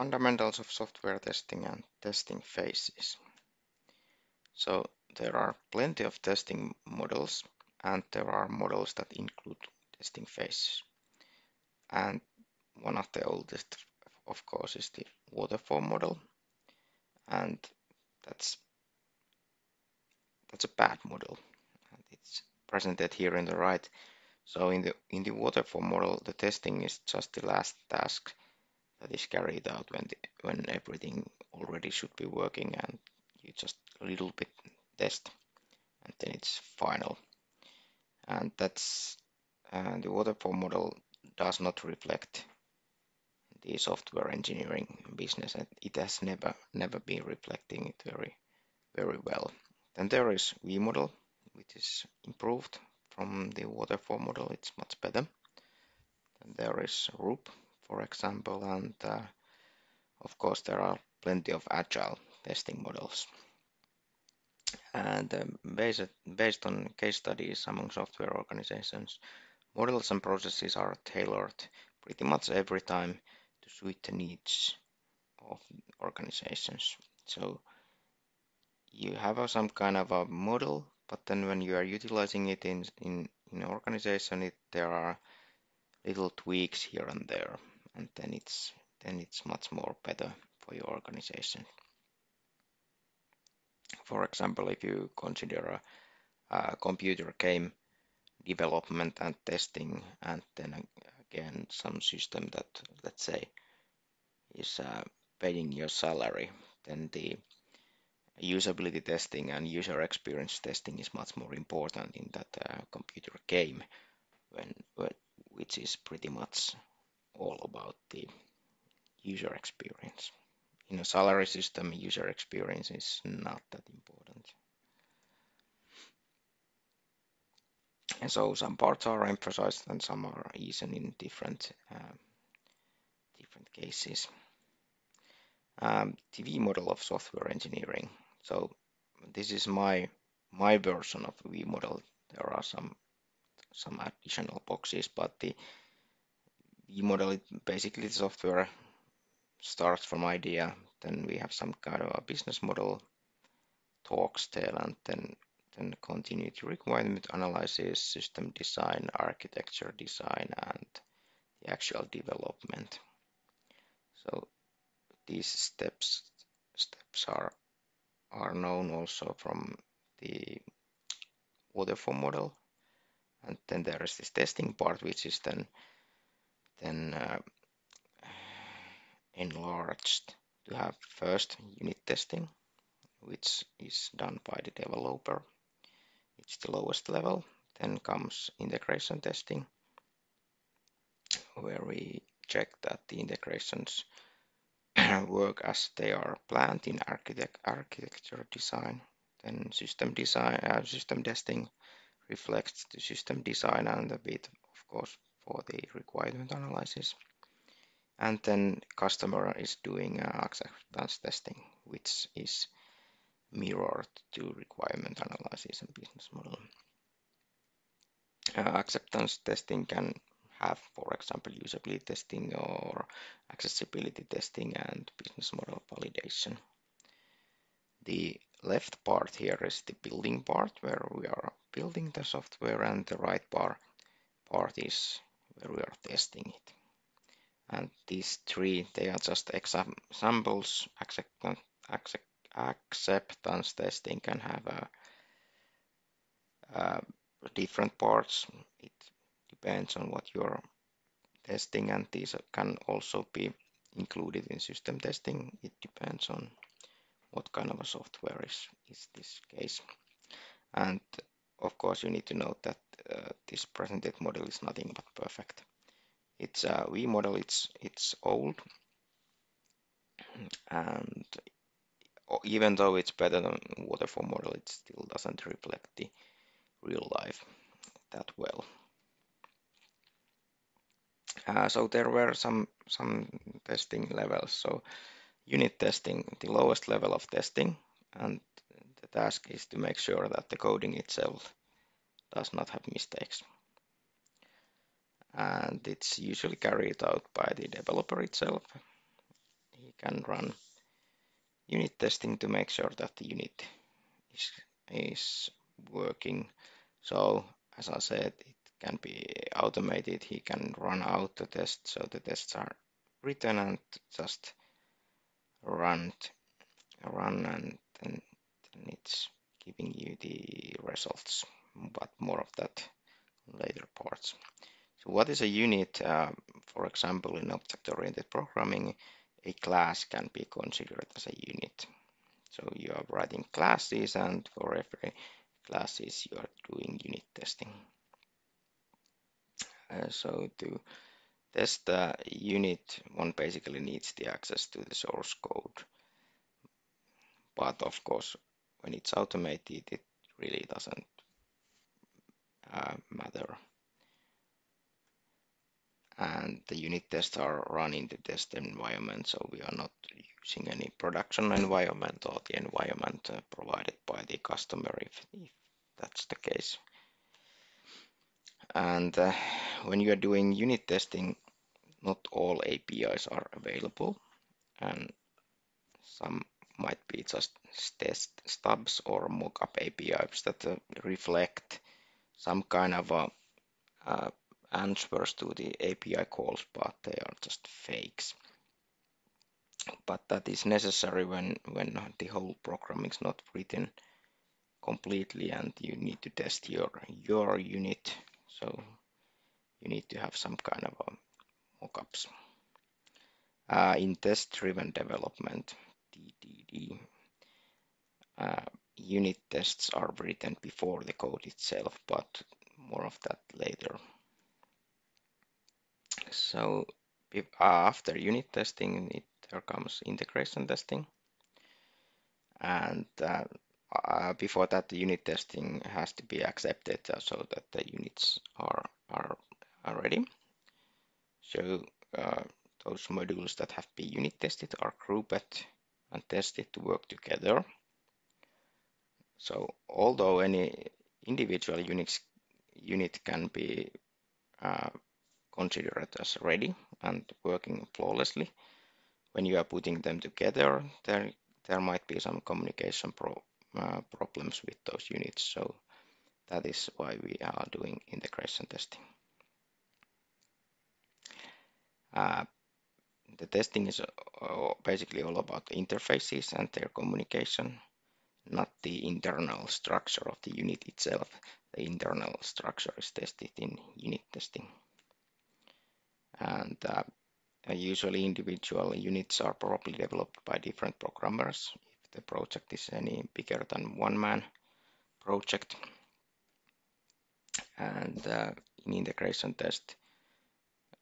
fundamentals of software testing and testing phases. So there are plenty of testing models and there are models that include testing phases. And one of the oldest, of course, is the waterfall model. And that's that's a bad model. And it's presented here in the right. So in the in the waterfall model, the testing is just the last task that is carried out when the, when everything already should be working and you just a little bit test and then it's final. And that's uh, the waterfall model does not reflect the software engineering business and it has never never been reflecting it very very well. Then there is V model which is improved from the waterfall model. It's much better. Then there is RUP for example, and uh, of course there are plenty of agile testing models. And um, based, based on case studies among software organizations, models and processes are tailored pretty much every time to suit the needs of organizations. So you have some kind of a model, but then when you are utilizing it in in, in organization, it, there are little tweaks here and there and then it's then it's much more better for your organization. For example, if you consider a, a computer game development and testing, and then again some system that let's say is uh, paying your salary, then the usability testing and user experience testing is much more important in that uh, computer game, when, which is pretty much all about the user experience. In a salary system, user experience is not that important. And so some parts are emphasized and some are eased in different uh, different cases. Um, the V model of software engineering. So this is my my version of V model. There are some some additional boxes, but the V model it basically the software starts from idea then we have some kind of a business model talks tale and then then continue to requirement analysis system design architecture design and the actual development. So these steps steps are are known also from the waterfall model. And then there is this testing part which is then then uh, enlarged to have first unit testing, which is done by the developer. It's the lowest level. Then comes integration testing, where we check that the integrations work as they are planned in architect architecture design. Then system design, uh, system testing reflects the system design and a bit, of course, for the requirement analysis. And then customer is doing acceptance testing, which is mirrored to requirement analysis and business model. Uh, acceptance testing can have, for example, usability testing or accessibility testing and business model validation. The left part here is the building part where we are building the software and the right part, part is where we are testing it. And these three, they are just examples. Acceptance, testing can have a different parts. It depends on what you're testing and these can also be included in system testing. It depends on what kind of a software is, is this case. And of course, you need to note that uh, this presented model is nothing but perfect. It's a V model, it's, it's old. And even though it's better than waterfall model, it still doesn't reflect the real life that well. Uh, so there were some some testing levels. So unit testing, the lowest level of testing, and the task is to make sure that the coding itself does not have mistakes. And it's usually carried out by the developer itself. He can run unit testing to make sure that the unit is, is working. So as I said, it can be automated. He can run out the test so the tests are written and just run, run and then, then it's giving you the results, but more of that later parts. So what is a unit? Uh, for example, in object-oriented programming, a class can be considered as a unit. So you are writing classes and for every classes you are doing unit testing. Uh, so to test the unit, one basically needs the access to the source code. But of course, when it's automated, it really doesn't uh, matter. And the unit tests are run in the test environment so we are not using any production environment or the environment uh, provided by the customer if, if, that's the case. And uh, when you are doing unit testing not all APIs are available and some might be just test stubs or mockup APIs that uh, reflect some kind of a, a answers to the API calls, but they are just fakes. But that is necessary when, when the whole program is not written completely and you need to test your, your unit. So you need to have some kind of a mockups. Uh, in test-driven development, TDD, uh, unit tests are written before the code itself, but more of that later. So after unit testing, it, there comes integration testing. And uh, uh, before that, the unit testing has to be accepted uh, so that the units are, are, are ready. So uh, those modules that have been unit tested are grouped and tested to work together. So although any individual Unix unit can be uh, considered as ready and working flawlessly. When you are putting them together, there, there might be some communication pro, uh, problems with those units. So that is why we are doing integration testing. Uh, the testing is uh, basically all about interfaces and their communication, not the internal structure of the unit itself. The internal structure is tested in unit testing. And uh, usually individual units are probably developed by different programmers. If the project is any bigger than one man project and uh, in integration test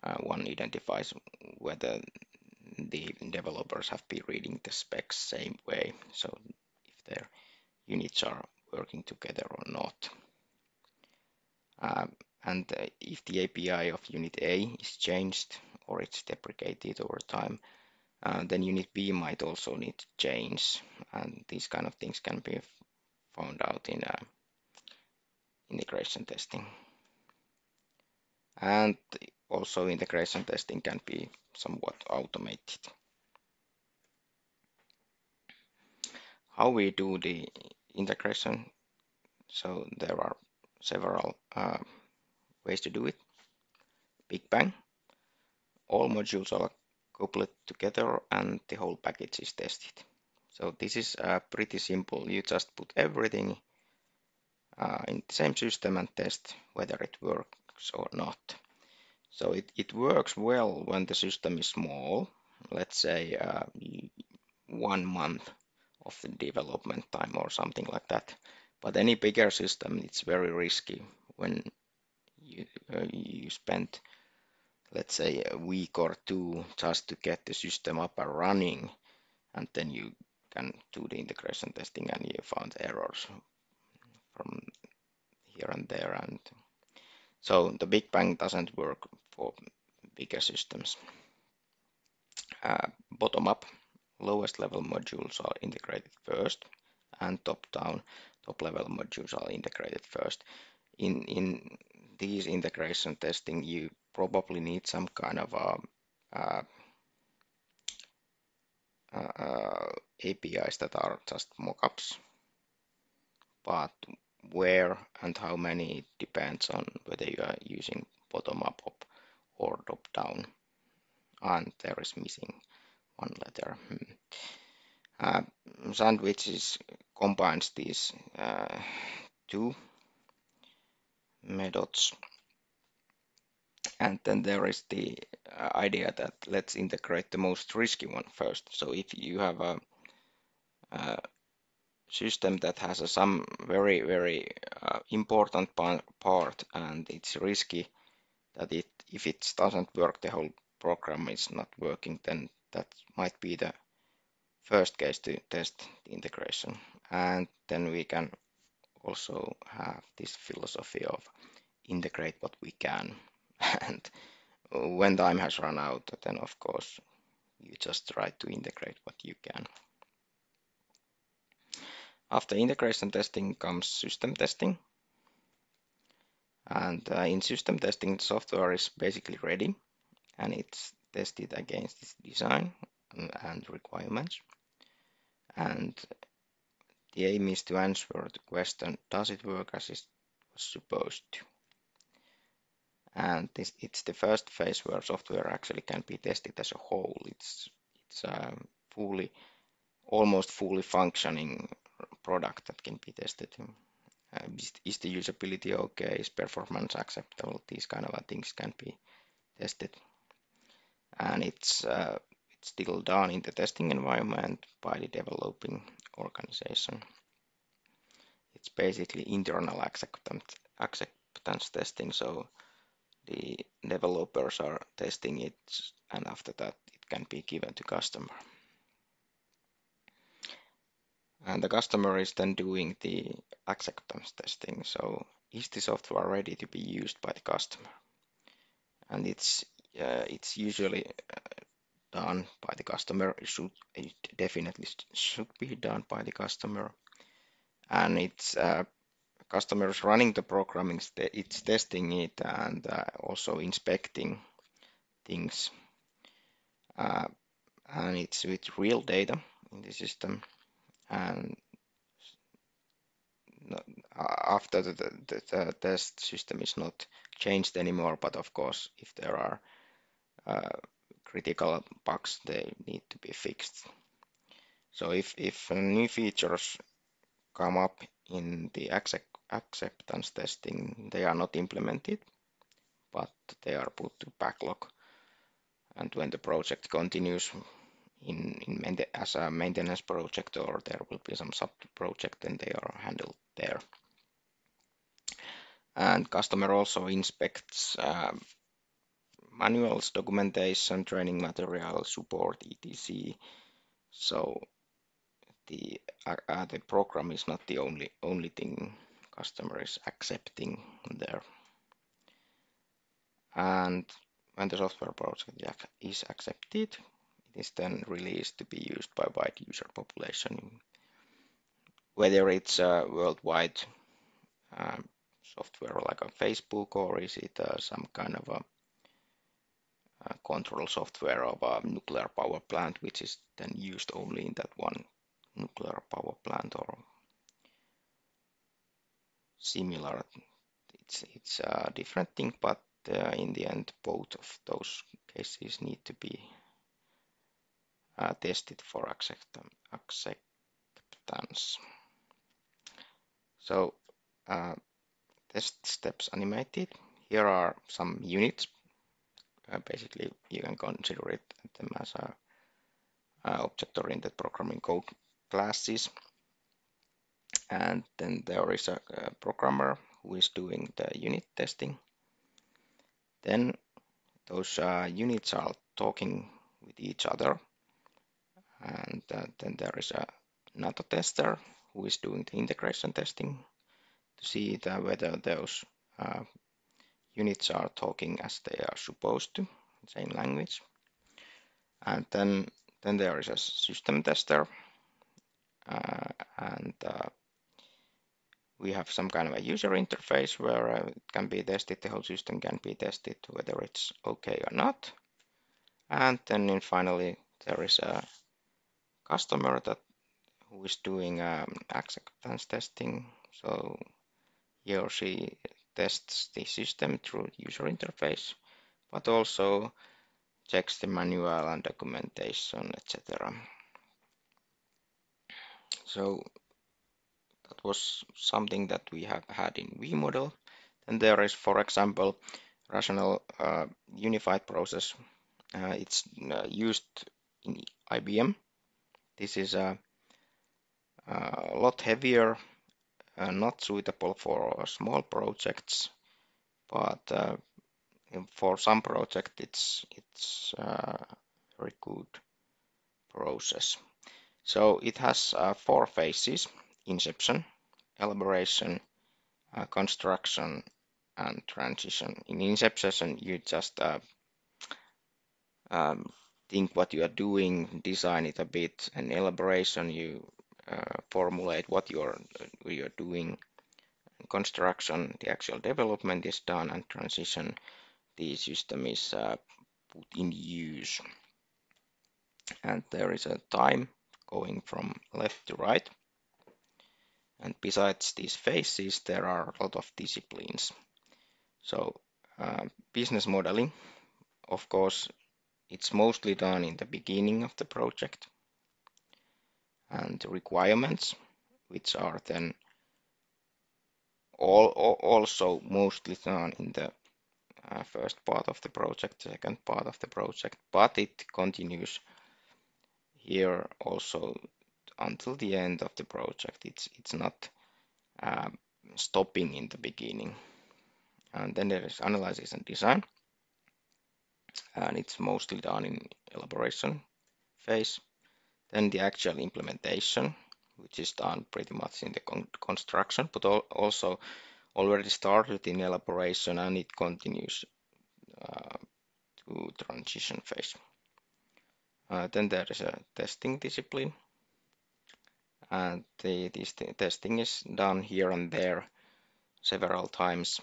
uh, one identifies whether the developers have been reading the specs same way. So their units are working together or not um, and uh, if the API of unit A is changed or it's deprecated over time, uh, then unit B might also need to change. And these kind of things can be found out in uh, integration testing. And also integration testing can be somewhat automated. How we do the integration? So there are several uh, ways to do it. Big bang. All modules are coupled together and the whole package is tested. So this is uh, pretty simple. You just put everything uh, in the same system and test whether it works or not. So it, it works well when the system is small, let's say uh, one month of the development time or something like that. But any bigger system, it's very risky when you, uh, you spend let's say a week or two just to get the system up and running and then you can do the integration testing and you found errors from here and there. And so the big bang doesn't work for bigger systems. Uh, bottom up lowest level modules are integrated first and top down top level modules are integrated first in in these integration testing, you probably need some kind of a, a uh APIs that are just mockups, but where and how many depends on whether you are using bottom-up or top-down. And there is missing one letter. Hmm. Uh, sandwiches combines these uh, two methods. And then there is the uh, idea that let's integrate the most risky one first. So if you have a, a system that has a, some very, very uh, important part and it's risky that it if it doesn't work, the whole program is not working, then that might be the first case to test the integration. And then we can also have this philosophy of integrate what we can. and when time has run out, then of course you just try to integrate what you can. After integration testing comes system testing. And uh, in system testing, the software is basically ready and it's tested against its design and requirements. And the aim is to answer the question, does it work as it was supposed to? And this, it's the first phase where software actually can be tested as a whole. It's, it's a fully, almost fully functioning product that can be tested. Uh, is, the usability okay? Is performance acceptable? These kind of things can be tested. And it's uh, it's still done in the testing environment by the developing organization. It's basically internal acceptance, acceptance testing, so the developers are testing it and after that it can be given to customer. And the customer is then doing the acceptance testing. So is the software ready to be used by the customer? And it's uh, it's usually uh, done by the customer. It should it definitely should be done by the customer, and it's uh, customers running the programming. It's testing it and uh, also inspecting things, and it's with real data in the system, and after the, the, the, test system is not changed anymore but of course if there are critical bugs they need to be fixed. So if, if new features come up in the acceptance testing, they are not implemented, but they are put to backlog. And when the project continues in, in as a maintenance project or there will be some sub project, then they are handled there. And customer also inspects um, manuals, documentation, training material, support, etc. So the uh, uh, the program is not the only only thing customer is accepting there. And when the software project is accepted, it is then released to be used by wide user population, whether it's a worldwide um, software like a Facebook or is it uh, some kind of a control software of a nuclear power plant, which is then used only in that one nuclear power plant or similar. It's, it's a different thing, but uh, in the end, both of those cases need to be uh, tested for acceptance. So, uh, test steps animated. Here are some units uh, basically you can consider it them as a, a object-oriented programming code classes. And then there is a, a programmer who is doing the unit testing. Then those uh, units are talking with each other. And uh, then there is a NATO tester who is doing the integration testing to see that whether those uh, units are talking as they are supposed to, same language. And then, then there is a system tester, uh, and uh, we have some kind of a user interface where uh, it can be tested, the whole system can be tested whether it's okay or not. And then finally there is a customer that who is doing um, acceptance testing. So he or she tests the system through user interface, but also checks the manual and documentation, etc. So that was something that we have had in vModel. Then there is, for example, rational uh, unified process. Uh, it's uh, used in IBM. This is a, a lot heavier, uh, not suitable for small projects, but uh, for some project it's it's uh, very good process. So it has uh, four phases: inception, elaboration, uh, construction, and transition. In inception, you just uh, um, think what you are doing, design it a bit, and elaboration, you formulate what you're you're doing. Construction, the actual development is done, and transition, the system is uh, put in use. And there is a time going from left to right. And besides these phases, there are a lot of disciplines. So uh, business modeling, of course, it's mostly done in the beginning of the project. And requirements, which are then all, also mostly done in the uh, first part of the project, second part of the project, but it continues here also until the end of the project. It's it's not uh, stopping in the beginning. And then there is analysis and design, and it's mostly done in elaboration phase. Then the actual implementation, which is done pretty much in the con construction, but also already started in elaboration and it continues uh, to transition phase. Uh, then there is a testing discipline and the, this testing is done here and there several times.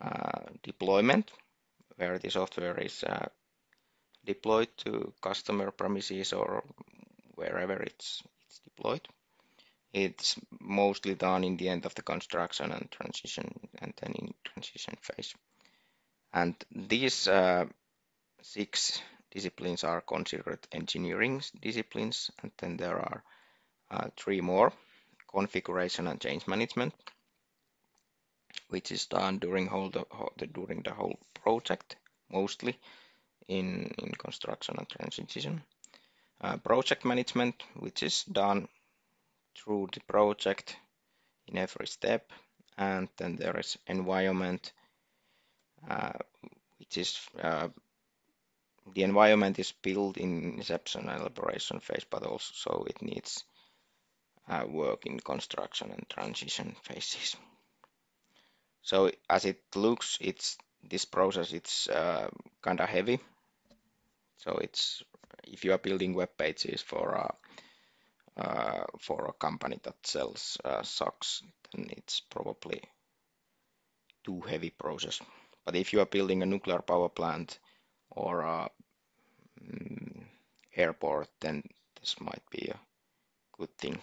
Uh, deployment, where the software is uh, deployed to customer premises or wherever it's, it's deployed. It's mostly done in the end of the construction and transition and then in transition phase. And these uh, six disciplines are considered engineering disciplines, and then there are uh, three more, configuration and change management, which is done during whole the, during the whole project, mostly in, in construction and transition. Uh, project management, which is done through the project in every step, and then there is environment, uh, which is uh, the environment is built in inception and elaboration phase, but also it needs uh, work in construction and transition phases. So as it looks, it's this process it's uh, kind of heavy. So it's if you are building web pages for a uh, for a company that sells uh, socks, then it's probably too heavy process. But if you are building a nuclear power plant or a mm, airport, then this might be a good thing.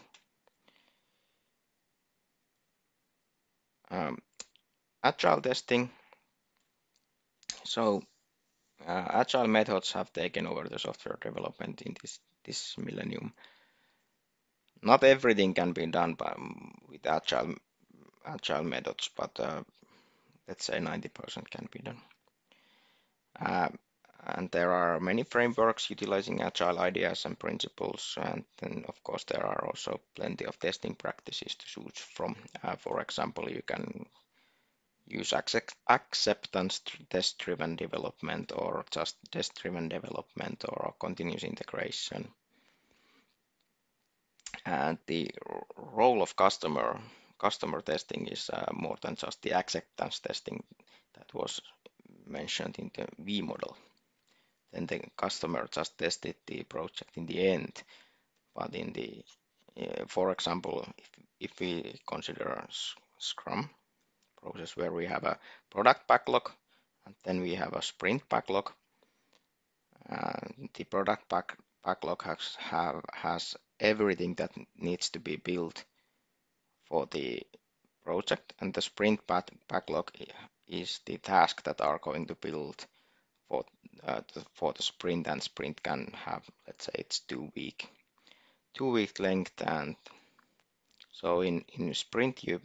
Um, agile testing. So uh, agile methods have taken over the software development in this this millennium. Not everything can be done by, with agile agile methods, but uh, let's say 90% can be done. Uh, and there are many frameworks utilizing agile ideas and principles and then of course there are also plenty of testing practices to choose from uh, for example you can use acceptance test driven development or just test driven development or continuous integration and the role of customer customer testing is uh, more than just the acceptance testing that was mentioned in the V model. then the customer just tested the project in the end. But in the, uh, for example, if, if we consider Scrum process where we have a product backlog and then we have a sprint backlog, uh, the product back, backlog has have has everything that needs to be built for the project, and the sprint backlog is the task that are going to build for uh, the, for the sprint, and sprint can have let's say it's two week two week length, and so in in sprint you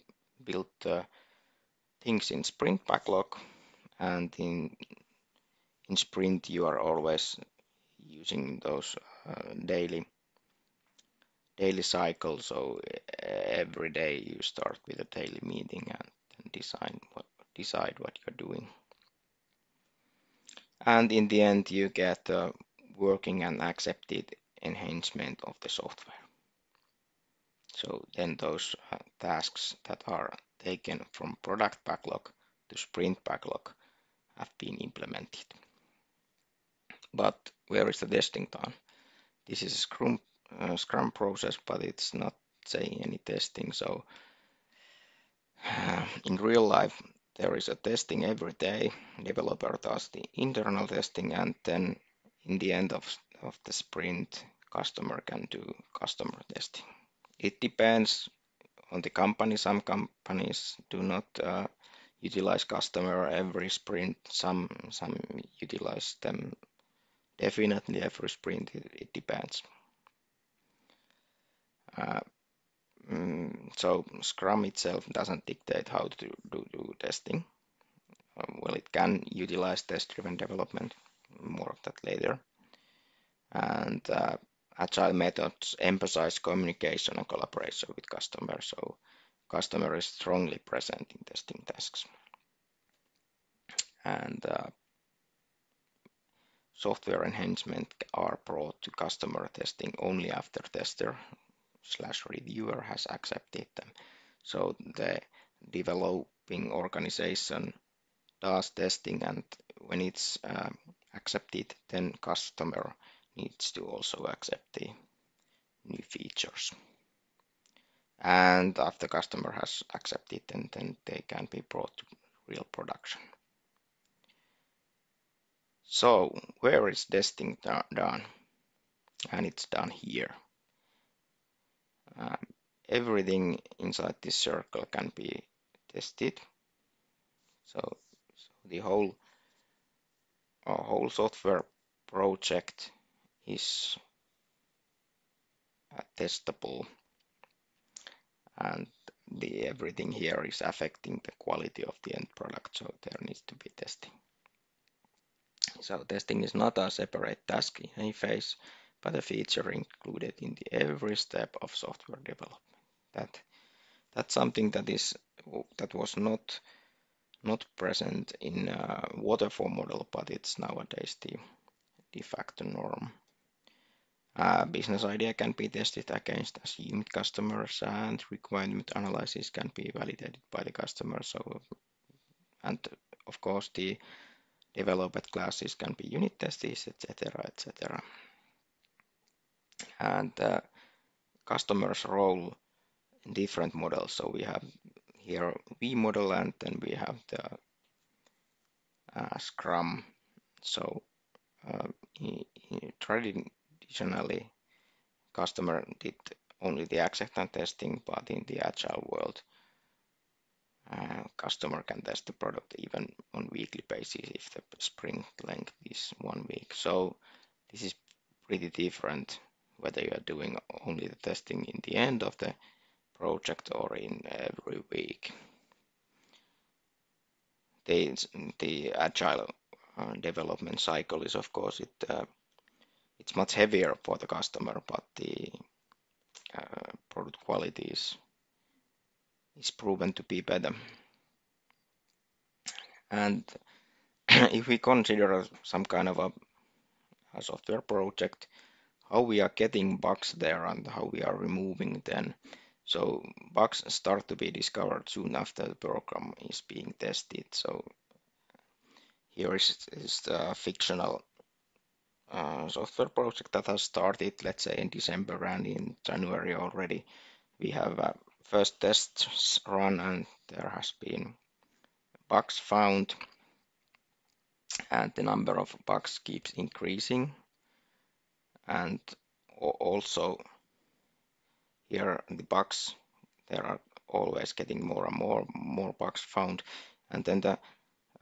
build uh, things in sprint backlog, and in in sprint you are always using those uh, daily daily cycle. So every day you start with a daily meeting and then design what, decide what you're doing. And in the end, you get a working and accepted enhancement of the software. So then those uh, tasks that are taken from product backlog to sprint backlog have been implemented. But where is the testing done? This is a Scrum, uh, Scrum process, but it's not saying any testing. So in real life, there is a testing every day. Developer does the internal testing, and then in the end of, of the sprint, customer can do customer testing. It depends on the company. Some companies do not uh, utilize customer every sprint. Some some utilize them definitely every sprint. It, it depends. Uh, mm, so Scrum itself doesn't dictate how to do, do testing. Um, well, it can utilize test-driven development. More of that later. And uh, agile methods emphasize communication and collaboration with customers. So customer is strongly present in testing tasks. And uh, software enhancement are brought to customer testing only after tester slash reviewer has accepted them. So the developing organization does testing and when it's uh, accepted, then customer needs to also accept the new features. And after customer has accepted, then, then they can be brought to real production. So where is testing done? And it's done here. Uh, everything inside this circle can be tested. So, so the whole uh, whole software project is testable and the everything here is affecting the quality of the end product so there needs to be testing. So testing is not a separate task in any phase but a feature included in the every step of software development. That that's something that is that was not not present in a waterfall model but it's nowadays the de facto norm business idea can be tested against assumed customers and requirement analysis can be validated by the customer. So, and of course the developed classes can be unit tested, etc., etc. And uh, customers role in different models. So we have here V model and then we have the uh, Scrum. So uh, trading Additionally, customer did only the acceptance testing, but in the agile world, uh, customer can test the product even on weekly basis if the sprint length is one week. So this is pretty different whether you are doing only the testing in the end of the project or in every week. The, the agile uh, development cycle is of course it uh, it's much heavier for the customer, but the uh, product quality is, is proven to be better. And if we consider some kind of a, a, software project, how we are getting bugs there and how we are removing them. So bugs start to be discovered soon after the program is being tested. So here is, is the fictional uh, software project that has started, let's say in December and in January already, we have uh, first tests run and there has been bugs found. And the number of bugs keeps increasing. And also here the bugs there are always getting more and more more bugs found. And then the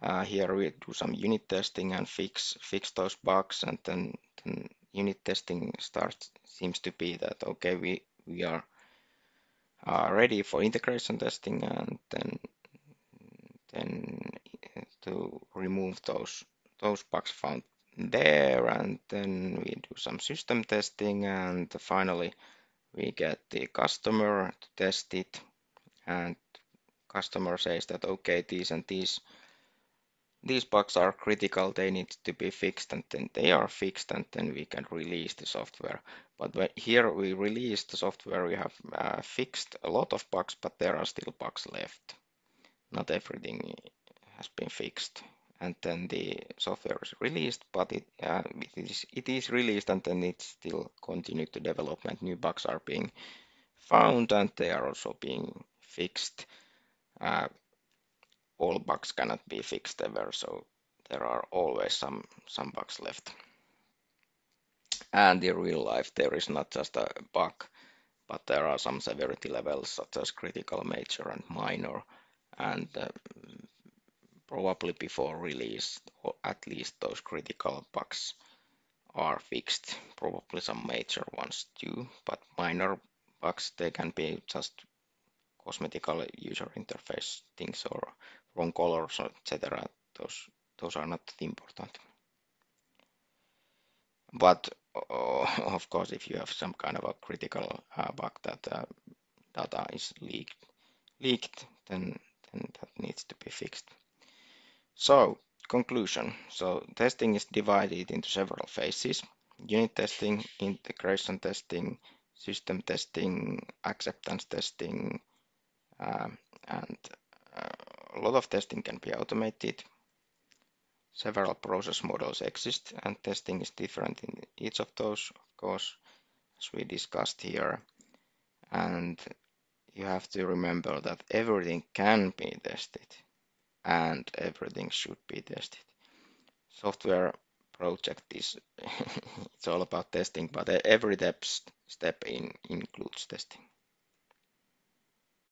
uh, here we do some unit testing and fix fix those bugs and then, then unit testing starts seems to be that okay we we are uh, ready for integration testing and then then to remove those those bugs found there and then we do some system testing and finally we get the customer to test it and customer says that okay these and these these bugs are critical. They need to be fixed and then they are fixed and then we can release the software. But here we release the software we have uh, fixed a lot of bugs but there are still bugs left. Not everything has been fixed. And then the software is released but it, uh, it is it is released and then it's still continued to development. New bugs are being found and they are also being fixed. Uh, all bugs cannot be fixed ever so there are always some some bugs left and in real life there is not just a bug but there are some severity levels such as critical major and minor and uh, probably before release, or at least those critical bugs are fixed. Probably some major ones too, but minor bugs, they can be just cosmetical user interface things or wrong colors, etc. Those, those are not important. But uh, of course, if you have some kind of a critical uh, bug that uh, data is leaked, leaked, then then that needs to be fixed. So, conclusion. So, testing is divided into several phases. Unit testing, integration testing, system testing, acceptance testing, uh, and a lot of testing can be automated. Several process models exist and testing is different in each of those, of course, as we discussed here. And you have to remember that everything can be tested and everything should be tested. Software project is it's all about testing, but every step in includes testing.